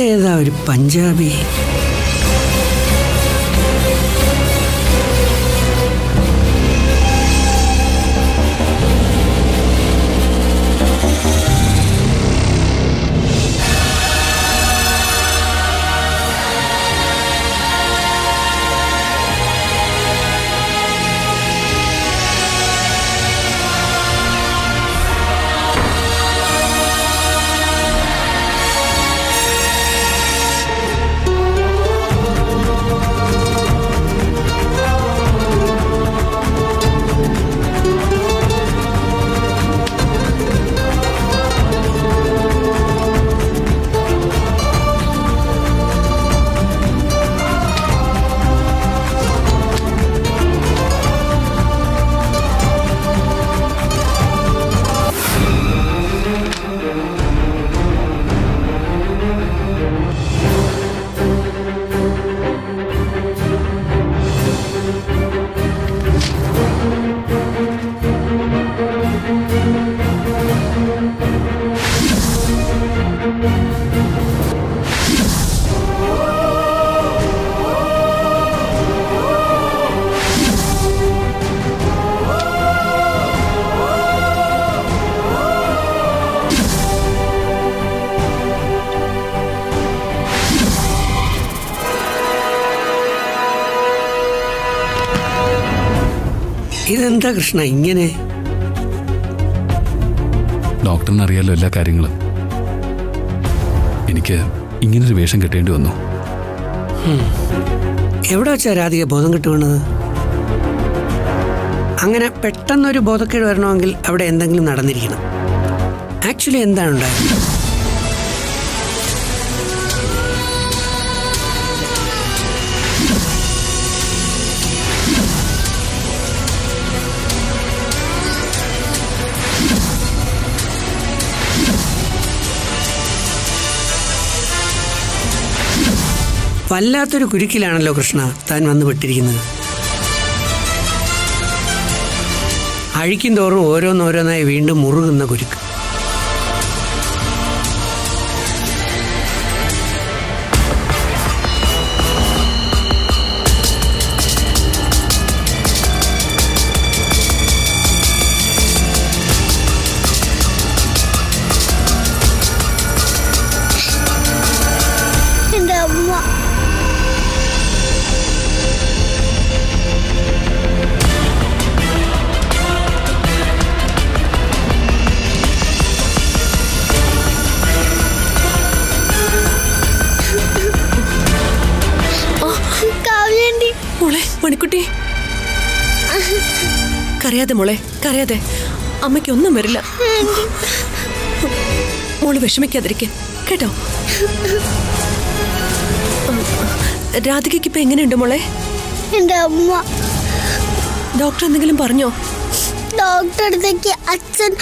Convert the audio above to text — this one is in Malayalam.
ഇതേതാ ഒരു പഞ്ചാബി? ഇതെന്താ കൃഷ്ണ ഇങ്ങനെ? ഡോക്ടറിന് അറിയാലോ എല്ലാ കാര്യങ്ങളും. എനിക്ക് ഇങ്ങനൊരു വേഷം കെട്ടേണ്ടി വന്നു. എവിടെ വെച്ചാ രാധിക ബോധം കിട്ടു വീണത് അങ്ങനെ പെട്ടെന്നൊരു ബോധക്കേട് വരണമെങ്കിൽ അവിടെ എന്തെങ്കിലും നടന്നിരിക്കണം. ആക്ച്വലി എന്താണ് ഉണ്ടായത്? വല്ലാത്തൊരു കുരുക്കിലാണല്ലോ കൃഷ്ണ താൻ വന്നു പെട്ടിരിക്കുന്നത്. അഴിക്കും തോറും ഓരോന്നോരോന്നായി വീണ്ടും മുറുകുന്ന കുരുക്ക്. മണിക്കുട്ടി? കരയാതെ മോളെ കരയാതെ. അമ്മയ്ക്ക് ഒന്നും വരില്ല. മോൾ വിഷമിക്കാതിരിക്കെ. കേട്ടോ? രാധികയ്ക്ക് ഇപ്പൊ എങ്ങനെയുണ്ട് മോളെ? എന്റെ അമ്മ. ഡോക്ടർ എന്തെങ്കിലും പറഞ്ഞോ? ഡോക്ടർ അടുത്തേക്ക് അച്ഛൻ